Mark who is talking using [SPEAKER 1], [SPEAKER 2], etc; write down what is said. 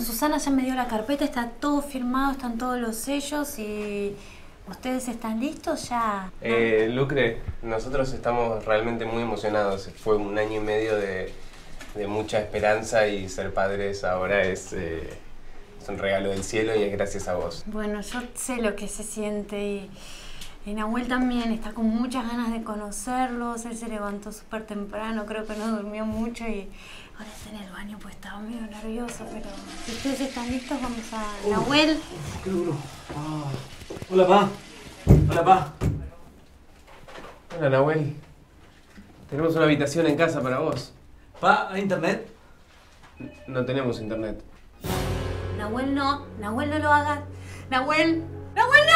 [SPEAKER 1] Susana ya me dio la carpeta, está todo firmado, están todos los sellos y... ¿Ustedes están listos ya?
[SPEAKER 2] Eh, Lucre, nosotros estamos realmente muy emocionados. Fue un año y medio de, de mucha esperanza y ser padres ahora es, eh, es un regalo del cielo y es gracias a vos.
[SPEAKER 1] Bueno, yo sé lo que se siente y, y Nahuel también está con muchas ganas de conocerlos. Él se levantó súper temprano, creo que no durmió mucho y ahora está en el baño pues estaba medio nervioso. Pero si ustedes están listos, vamos a... Nahuel.
[SPEAKER 3] Qué duro. Ah. Hola, pa. Hola, pa.
[SPEAKER 2] Hola, Nahuel. Tenemos una habitación en casa para vos.
[SPEAKER 3] Pa, ¿hay internet?
[SPEAKER 2] No tenemos internet.
[SPEAKER 1] Nahuel no, Nahuel no lo hagas. Nahuel, Nahuel no.